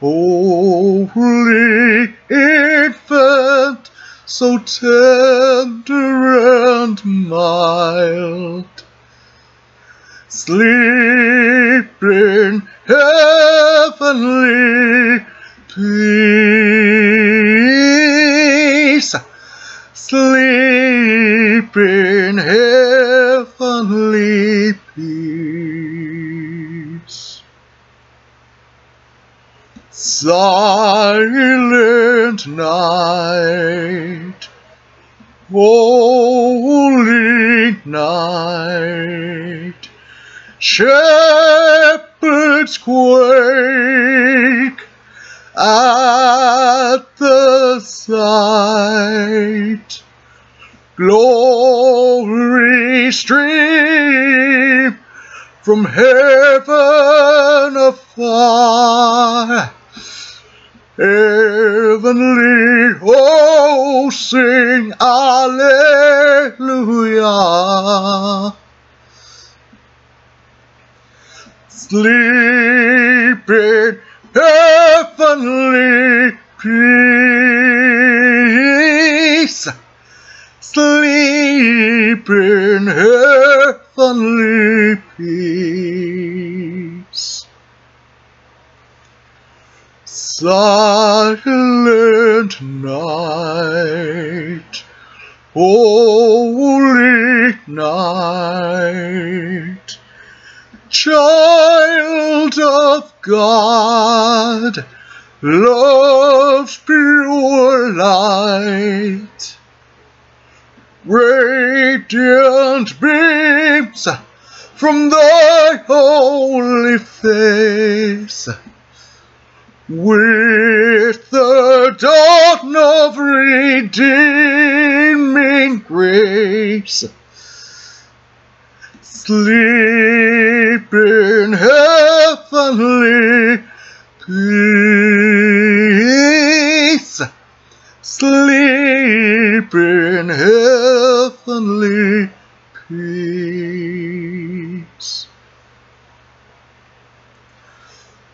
holy infant, so tender and mild, sleep in heavenly peace, sleep in heavenly Silent night, holy night, shepherds quake at the sight. Glory stream from heaven Heavenly hosts sing Alleluia. Sleep in heavenly peace. Sleep in heavenly peace. Silent night, holy night, child of God, love's pure light, radiant beams from thy holy face with the dawn of redeeming grace. Sleep in heavenly peace. Sleep in heavenly peace.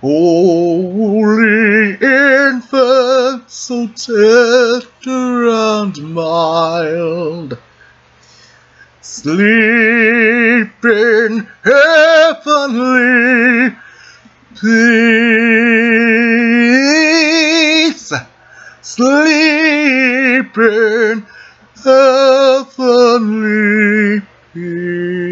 holy infant, so tender and mild, sleep in heavenly peace. Sleep in heavenly peace.